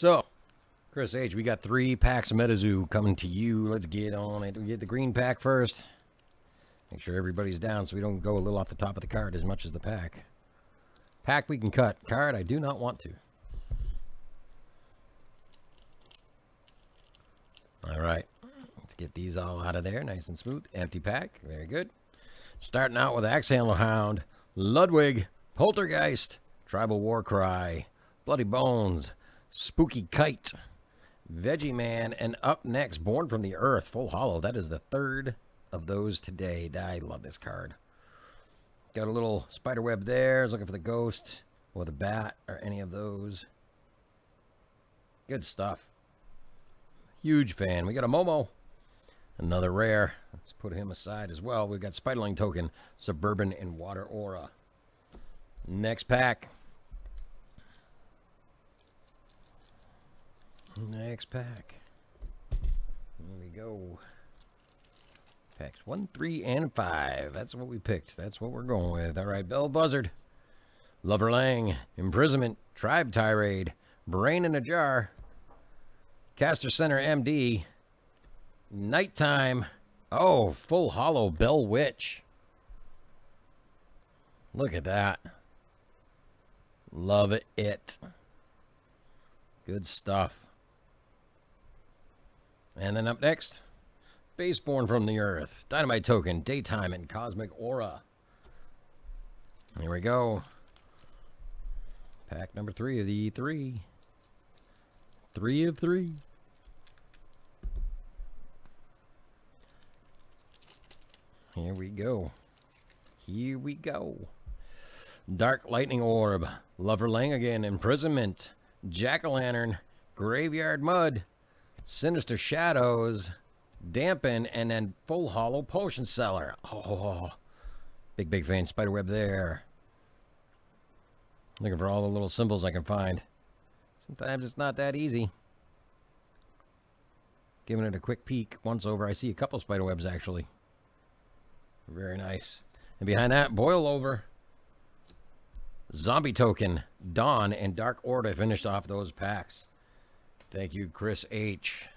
So, Chris H, we got three packs of MetaZoo coming to you. Let's get on it. We get the green pack first. Make sure everybody's down so we don't go a little off the top of the card as much as the pack. Pack we can cut. Card I do not want to. All right. Let's get these all out of there. Nice and smooth. Empty pack. Very good. Starting out with Axe Handle Hound, Ludwig, Poltergeist, Tribal War Cry, Bloody Bones, Spooky Kite, Veggie Man, and up next, Born from the Earth, Full Holo. That is the third of those today. I love this card. Got a little spider web there. I was looking for the ghost or the bat or any of those. Good stuff. Huge fan. We got a Momo. Another rare. Let's put him aside as well. We've got Spiderling Token, Suburban, and Water Aura. Next pack. Next pack. Here we go. Packs one, three, and five. That's what we picked. That's what we're going with. All right, Bell Buzzard. Lover Lang. Imprisonment. Tribe Tirade. Brain in a Jar. Caster Center MD. Nighttime. Oh, Full Holo Bell Witch. Look at that. Love it. Good stuff. And then up next, Baseborn from the Earth, Dynamite Token, Daytime, and Cosmic Aura. Here we go. Pack number three of the three. Three of three. Here we go. Here we go. Dark Lightning Orb, Lover Lang again, Imprisonment, Jack-O-Lantern, Graveyard Mud, Sinister Shadows, Dampen, and then Full Holo Potion Seller. Oh, big, big fan. Spiderweb there. Looking for all the little symbols I can find. Sometimes it's not that easy. Giving it a quick peek. Once over, I see a couple spiderwebs actually. Very nice. And behind that, Boil Over. Zombie Token, Dawn, and Dark Order finished off those packs. Thank you, Chris H.